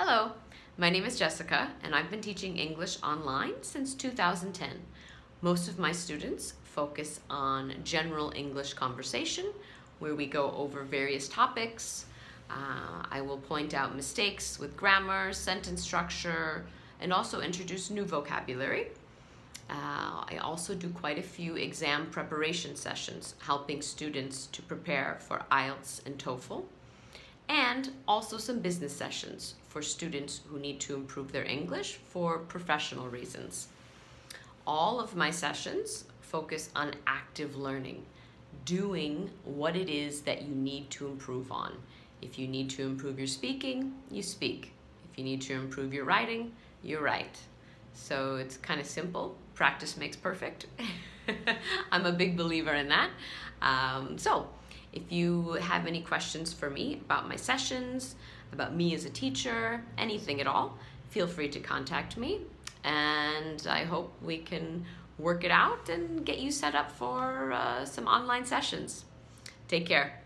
Hello, my name is Jessica and I've been teaching English online since 2010. Most of my students focus on general English conversation where we go over various topics. Uh, I will point out mistakes with grammar, sentence structure, and also introduce new vocabulary. Uh, I also do quite a few exam preparation sessions helping students to prepare for IELTS and TOEFL and also some business sessions for students who need to improve their English for professional reasons. All of my sessions focus on active learning, doing what it is that you need to improve on. If you need to improve your speaking, you speak. If you need to improve your writing, you write. So it's kind of simple. Practice makes perfect. I'm a big believer in that. Um, so if you have any questions for me about my sessions, about me as a teacher, anything at all, feel free to contact me. And I hope we can work it out and get you set up for uh, some online sessions. Take care.